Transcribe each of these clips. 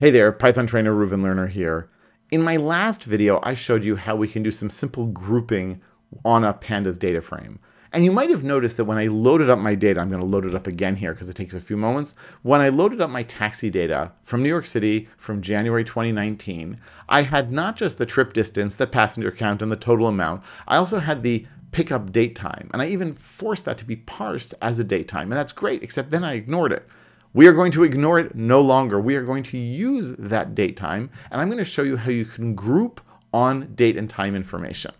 Hey there, Python trainer Reuven Lerner here. In my last video, I showed you how we can do some simple grouping on a pandas data frame. And you might have noticed that when I loaded up my data, I'm going to load it up again here because it takes a few moments. When I loaded up my taxi data from New York City from January 2019, I had not just the trip distance, the passenger count, and the total amount. I also had the pickup date time. And I even forced that to be parsed as a date time. And that's great, except then I ignored it. We are going to ignore it no longer. We are going to use that date time, and I'm going to show you how you can group on date and time information.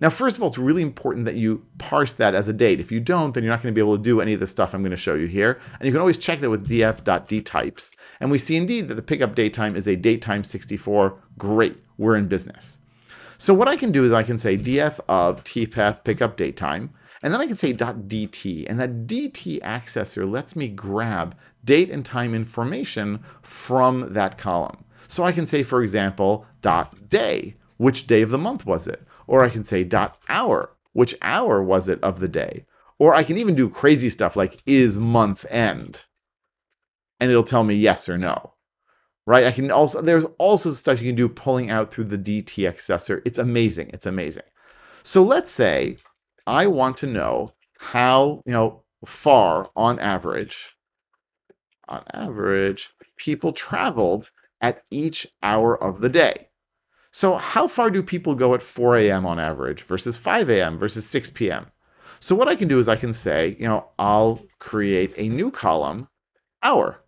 Now, first of all, it's really important that you parse that as a date. If you don't, then you're not going to be able to do any of the stuff I'm going to show you here. And you can always check that with df.dtypes. And we see indeed that the pickup date time is a date time 64. Great, we're in business. So what I can do is I can say df of tpep pickup date time, and then I can say .dt, and that dt accessor lets me grab date and time information from that column. So I can say, for example, day, which day of the month was it? Or I can say hour, which hour was it of the day? Or I can even do crazy stuff like is month end, and it'll tell me yes or no. Right? I can also there's also stuff you can do pulling out through the DT accessor. It's amazing. It's amazing. So let's say I want to know how, you know, far on average, on average, people traveled at each hour of the day. So how far do people go at 4 a.m. on average versus 5 a.m. versus 6 p.m.? So what I can do is I can say, you know, I'll create a new column, hour.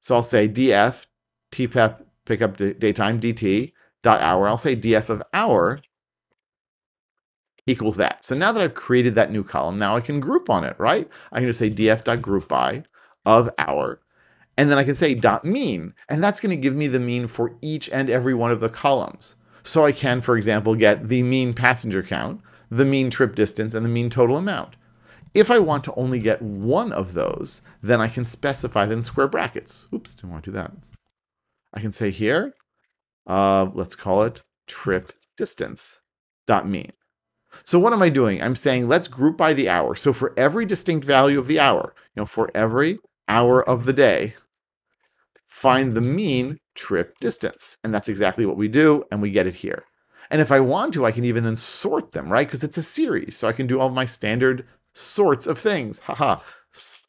So I'll say df tpep pickup date time dt dot hour. I'll say df of hour equals that. So now that I've created that new column, now I can group on it, right? I can just say df.group by of hour, and then I can say dot mean, and that's going to give me the mean for each and every one of the columns. So I can, for example, get the mean passenger count, the mean trip distance, and the mean total amount. If I want to only get one of those, then I can specify them in square brackets. Oops, didn't want to do that. I can say here, uh, let's call it trip distance dot mean. So what am I doing? I'm saying let's group by the hour. So for every distinct value of the hour, you know, for every hour of the day, find the mean trip distance. And that's exactly what we do, and we get it here. And if I want to, I can even then sort them, right? Because it's a series. So I can do all my standard sorts of things. Haha,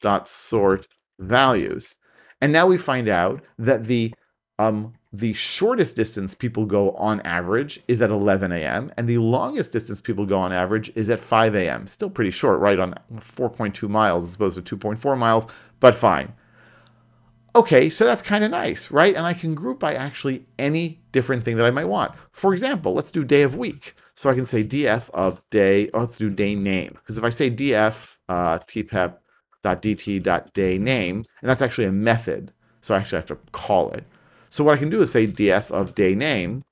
dot sort values. And now we find out that the um, the shortest distance people go on average is at 11 a.m. and the longest distance people go on average is at 5 a.m. Still pretty short, right? On 4.2 miles as opposed to 2.4 miles, but fine. Okay, so that's kind of nice, right? And I can group by actually any different thing that I might want. For example, let's do day of week. So I can say df of day, oh, let's do day name. Because if I say df uh, tpep.dt.day name, and that's actually a method, so I actually have to call it. So what I can do is say df of day name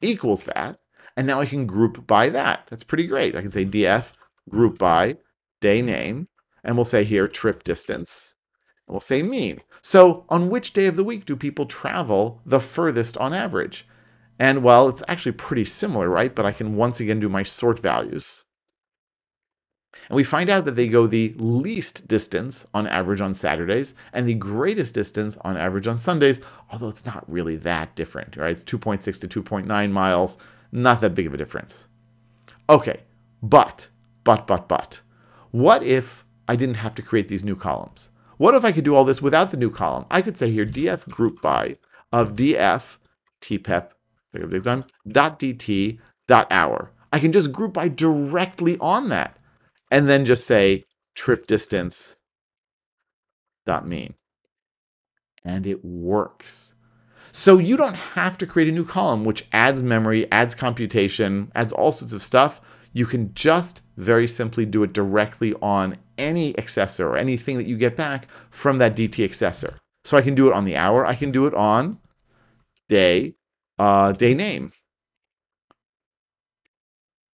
equals that, and now I can group by that. That's pretty great. I can say df group by day name, and we'll say here trip distance, and we'll say mean. So on which day of the week do people travel the furthest on average? And well, it's actually pretty similar, right? But I can once again do my sort values. And we find out that they go the least distance on average on Saturdays and the greatest distance on average on Sundays, although it's not really that different, right? It's 2.6 to 2.9 miles, not that big of a difference. Okay, but, but, but, but, what if I didn't have to create these new columns? What if I could do all this without the new column? I could say here df group by of df tpep dot dt dot hour. I can just group by directly on that and then just say trip distance dot mean. And it works. So you don't have to create a new column, which adds memory, adds computation, adds all sorts of stuff. You can just very simply do it directly on any accessor or anything that you get back from that DT accessor. So I can do it on the hour. I can do it on day, uh, day name.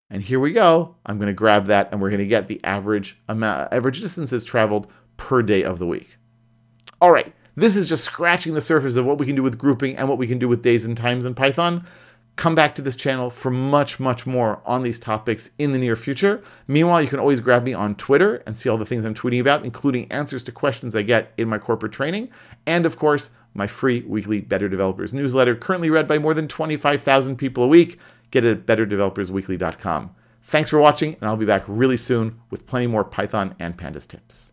And here we go. I'm going to grab that and we're going to get the average amount, average distances traveled per day of the week. All right, this is just scratching the surface of what we can do with grouping and what we can do with days and times in Python. come back to this channel for much, much more on these topics in the near future. Meanwhile, you can always grab me on Twitter and see all the things I'm tweeting about, including answers to questions I get in my corporate training. And of course, my free weekly Better Developers newsletter, currently read by more than 25,000 people a week. Get it at betterdevelopersweekly.com. Thanks for watching, and I'll be back really soon with plenty more Python and Pandas tips.